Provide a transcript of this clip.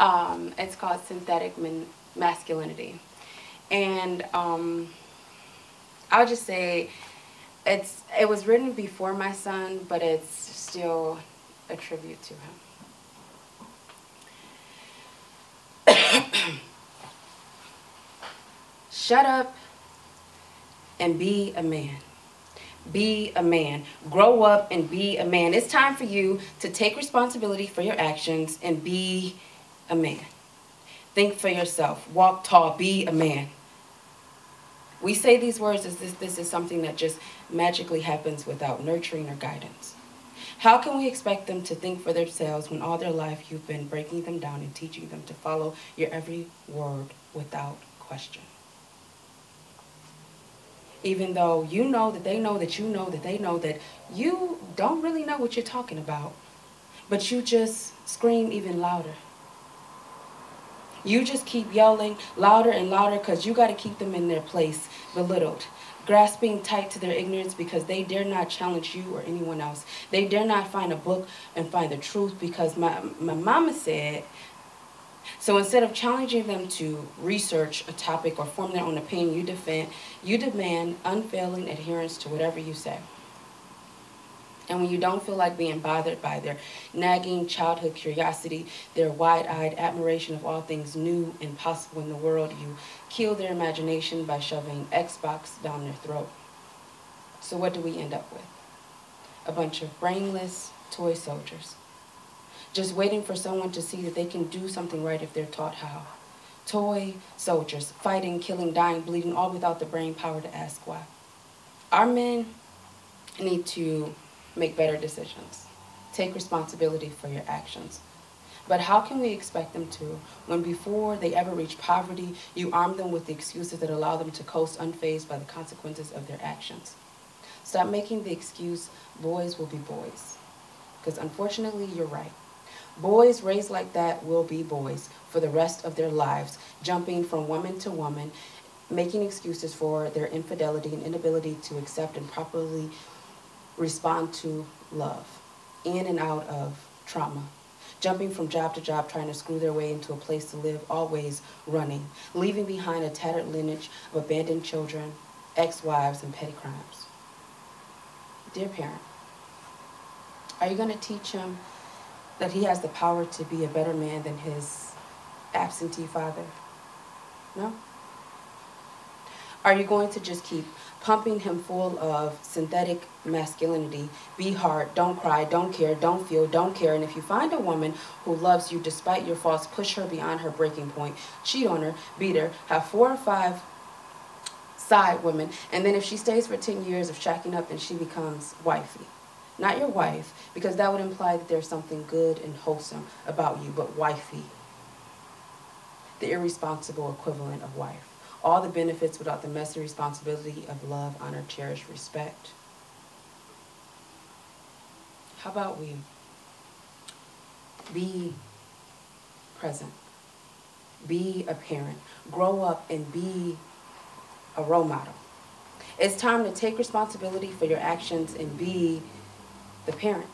Um, it's called Synthetic Masculinity. And um, I'll just say it's it was written before my son, but it's still a tribute to him. Shut up and be a man. Be a man. Grow up and be a man. It's time for you to take responsibility for your actions and be a man. Think for yourself. Walk tall. Be a man. We say these words as this, this is something that just magically happens without nurturing or guidance. How can we expect them to think for themselves when all their life you've been breaking them down and teaching them to follow your every word without question? Even though you know that they know that you know that they know that you don't really know what you're talking about, but you just scream even louder. You just keep yelling louder and louder because you got to keep them in their place, belittled, grasping tight to their ignorance because they dare not challenge you or anyone else. They dare not find a book and find the truth because my, my mama said. So instead of challenging them to research a topic or form their own opinion, you defend, you demand unfailing adherence to whatever you say. And when you don't feel like being bothered by their nagging childhood curiosity, their wide-eyed admiration of all things new and possible in the world, you kill their imagination by shoving Xbox down their throat. So what do we end up with? A bunch of brainless toy soldiers. Just waiting for someone to see that they can do something right if they're taught how. Toy soldiers, fighting, killing, dying, bleeding, all without the brain power to ask why. Our men need to make better decisions. Take responsibility for your actions. But how can we expect them to when before they ever reach poverty, you arm them with the excuses that allow them to coast unfazed by the consequences of their actions? Stop making the excuse, boys will be boys. Because unfortunately, you're right. Boys raised like that will be boys for the rest of their lives, jumping from woman to woman, making excuses for their infidelity and inability to accept and properly respond to love, in and out of trauma, jumping from job to job, trying to screw their way into a place to live, always running, leaving behind a tattered lineage of abandoned children, ex-wives, and petty crimes. Dear parent, are you going to teach him that he has the power to be a better man than his absentee father? No? Are you going to just keep pumping him full of synthetic masculinity. Be hard, don't cry, don't care, don't feel, don't care. And if you find a woman who loves you despite your faults, push her beyond her breaking point. Cheat on her, beat her, have four or five side women. And then if she stays for 10 years of shacking up, then she becomes wifey. Not your wife, because that would imply that there's something good and wholesome about you, but wifey. The irresponsible equivalent of wife all the benefits without the messy responsibility of love, honor, cherish, respect. How about we be present, be a parent, grow up and be a role model. It's time to take responsibility for your actions and be the parent.